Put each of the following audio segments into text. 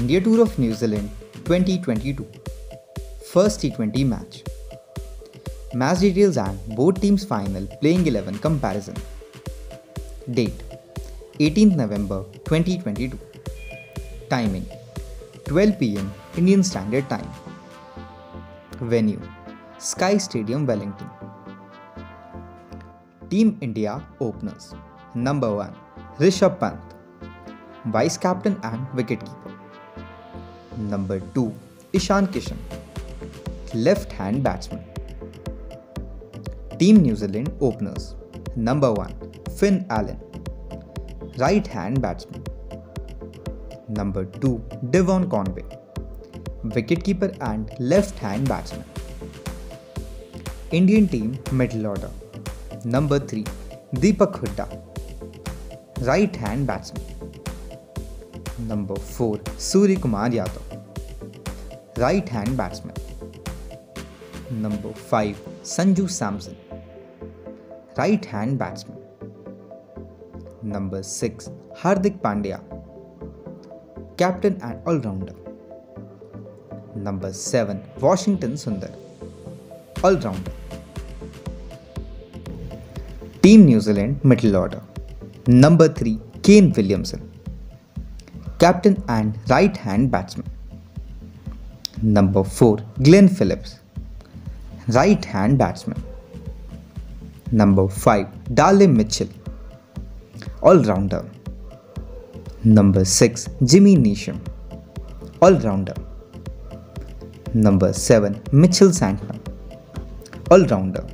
India Tour of New Zealand 2022 First T20 match. Match details and both teams final playing 11 comparison. Date. 18th November 2022 Timing. 12 pm Indian Standard Time. Venue. Sky Stadium Wellington. Team India openers. Number 1 Rishabh Pant. Vice Captain and Wicketkeeper Number 2 Ishan Kishan Left hand batsman. Team New Zealand openers. Number 1 Finn Allen Right hand batsman. Number 2 Devon Conway Wicketkeeper and left hand batsman. Indian team middle order. Number 3 Deepak Hooda Right hand batsman Number 4 Surya Kumar Yadav. Right hand batsman. Number 5 Sanju Samson. Right hand batsman. Number 6 Hardik Pandya. Captain and all-rounder. Number 7 Washington Sundar. All-rounder. Team New Zealand middle order. Number 3 Kane Williamson captain and right hand batsman. Number 4 Glenn Phillips, right hand batsman. Number 5 Daryl Mitchell, all rounder. Number 6 Jimmy Neesham, all rounder. Number 7 Mitchell Santner, all rounder.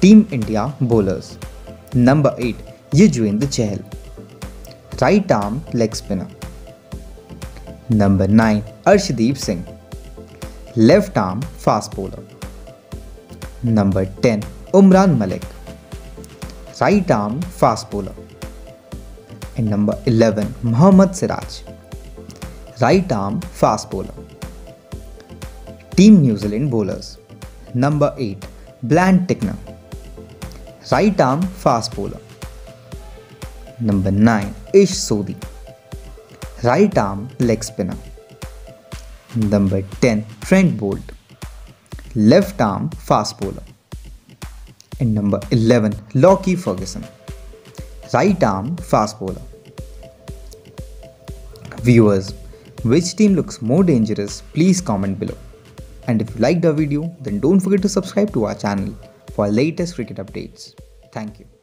Team India bowlers. Number 8 Yuzvendra Chahal right arm leg spinner number nine Arshdeep Singh left arm fast bowler number ten Umran Malik right arm fast bowler and number eleven Mohammed Siraj right arm fast bowler team New Zealand bowlers number eight Blair Tickner right arm fast bowler Number 9 Ish Sodhi Right arm leg spinner Number 10 Trent Boult Left arm fast bowler And number 11 Lockie Ferguson Right arm fast bowler Viewers, which team looks more dangerous? Please comment below. And if you liked our video, then don't forget to subscribe to our channel for latest cricket updates. Thank you.